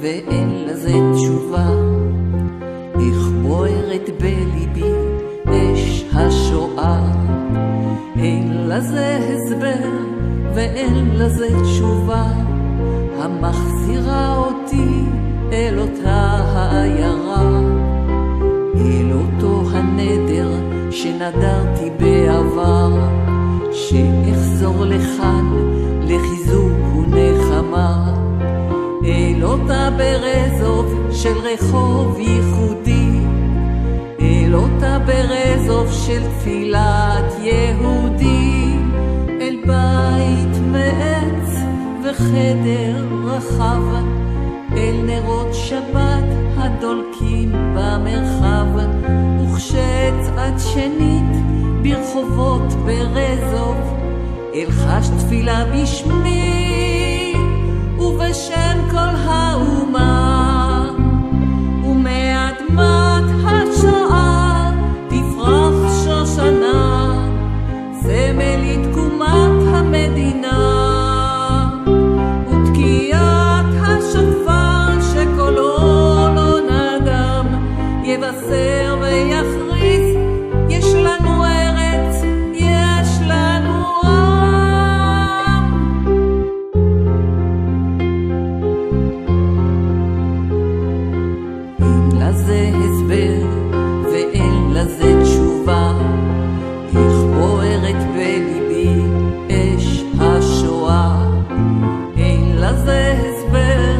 ואין לזה תשובה. איך בוערת בליבי אש השואה. אין לזה הסבר ואין לזה תשובה, המחזירה אותי אל אותה העיירה, אל אותו הנדר שנדרתי בעבר, שאחזור לכאן של רחוב ייחודי. אל אותה ברזוב של תפילת יהודי, אל בית מעץ וחדר רחב, אל נרות שבת הדולקים במרחב, וכשצעד שנית ברחובות ברזוב, אל חש תפילה בשמי ובשם כל האומה, לזה הסבר ואין לזה תשובה, איך בוערת בליבי אש השואה. אין לזה הסבר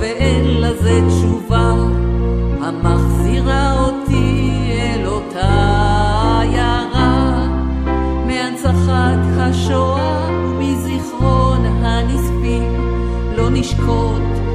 ואין לזה תשובה, המחזירה אותי אל אותה עיירה, מהנצחת השואה ומזיכרון הנספים, לא נשקוט